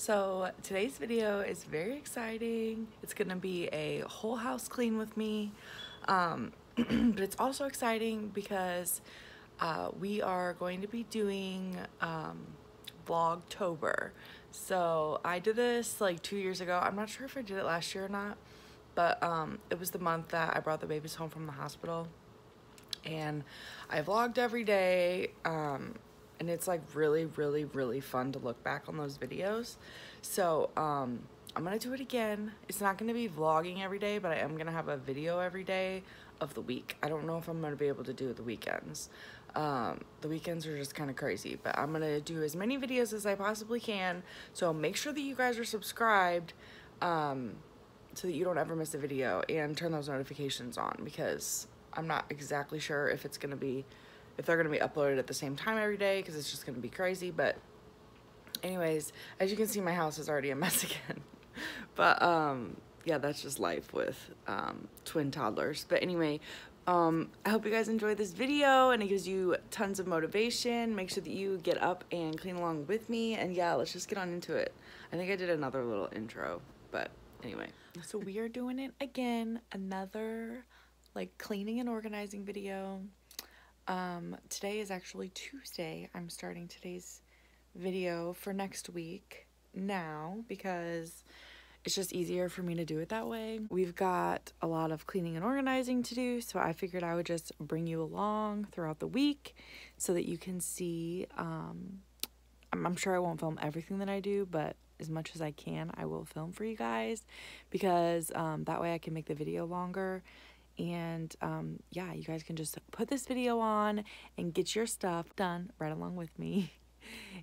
So today's video is very exciting. It's gonna be a whole house clean with me. Um, but it's also exciting because uh, we are going to be doing um, Vlogtober. So I did this like two years ago. I'm not sure if I did it last year or not, but um, it was the month that I brought the babies home from the hospital and I vlogged every day. Um, and it's like really, really, really fun to look back on those videos. So, um, I'm gonna do it again. It's not gonna be vlogging every day, but I am gonna have a video every day of the week. I don't know if I'm gonna be able to do the weekends. Um, the weekends are just kind of crazy, but I'm gonna do as many videos as I possibly can. So make sure that you guys are subscribed, um, so that you don't ever miss a video and turn those notifications on because I'm not exactly sure if it's gonna be if they're gonna be uploaded at the same time every day because it's just gonna be crazy but anyways as you can see my house is already a mess again. But um yeah that's just life with um twin toddlers. But anyway um i hope you guys enjoyed this video and it gives you tons of motivation. Make sure that you get up and clean along with me and yeah let's just get on into it. I think i did another little intro but anyway. So we are doing it again another like cleaning and organizing video um today is actually tuesday i'm starting today's video for next week now because it's just easier for me to do it that way. We've got a lot of cleaning and organizing to do, so I figured I would just bring you along throughout the week so that you can see. Um, I'm, sure I won't film everything that I do, but as much as I can, I will film for you guys because um, that way I can make the video longer. And um, yeah, you guys can just put this video on and get your stuff done right along with me.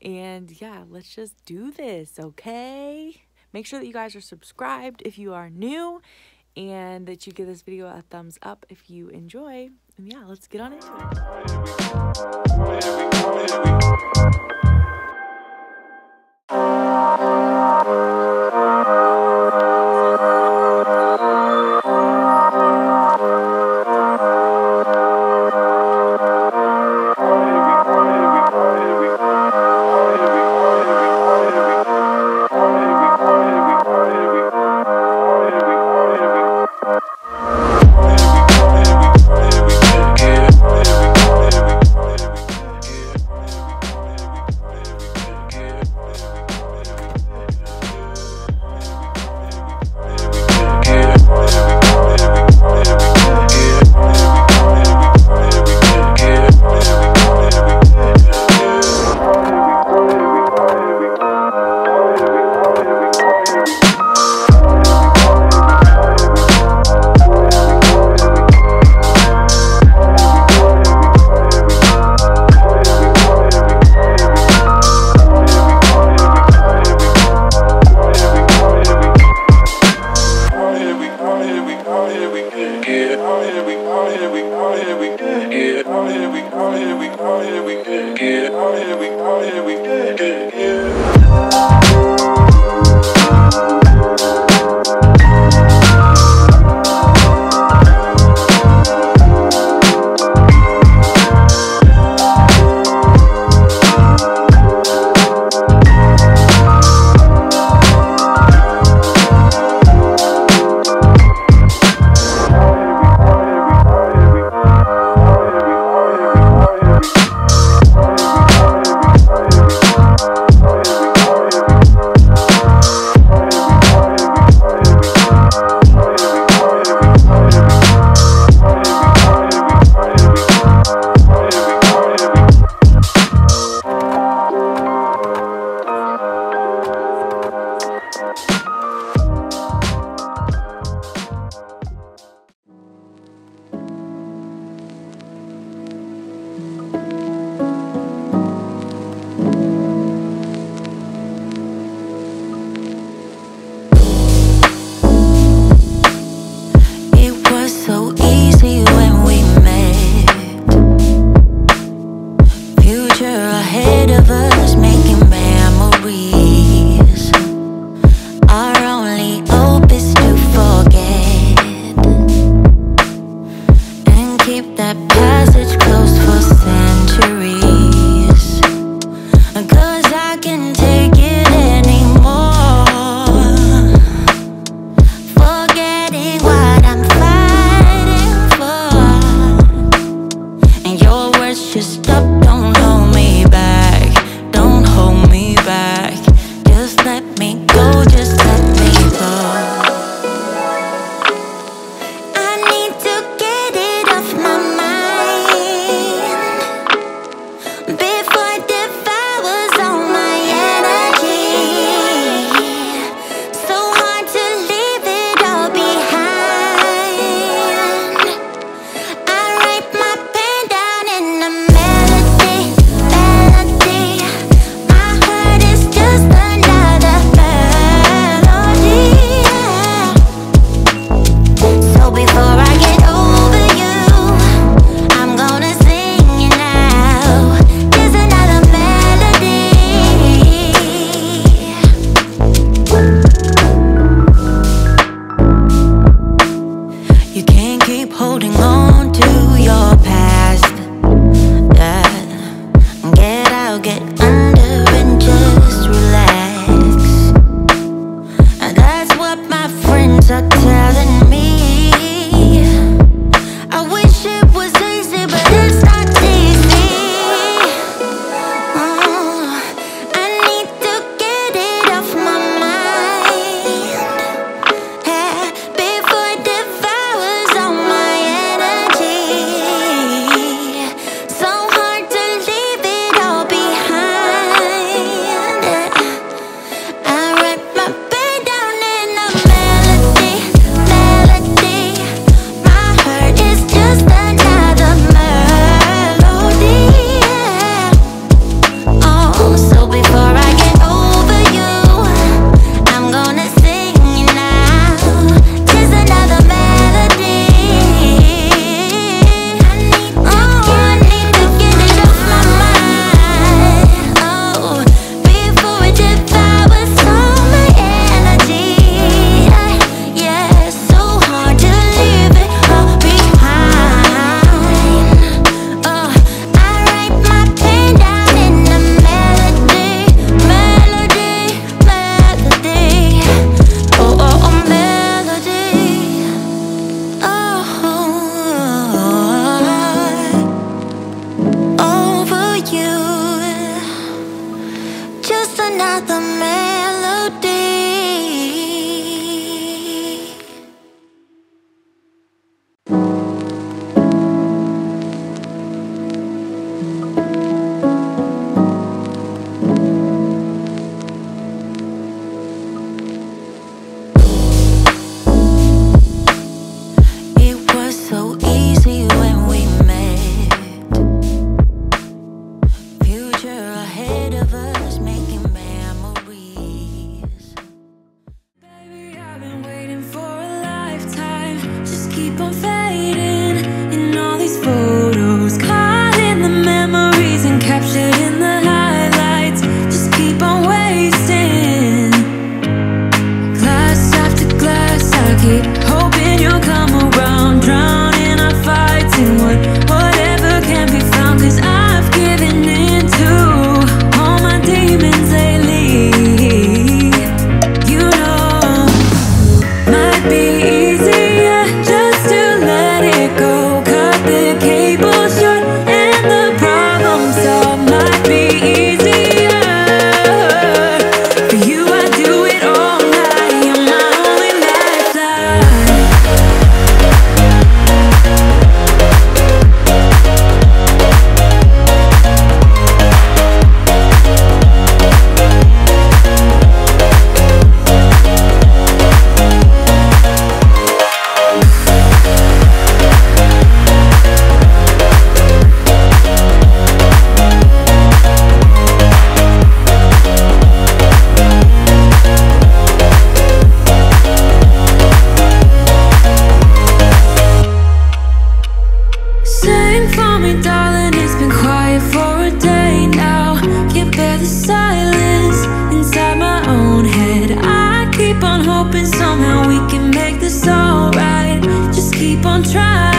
And yeah, let's just do this, okay? Make sure that you guys are subscribed if you are new and that you give this video a thumbs up if you enjoy. And yeah, let's get on into it. Just keep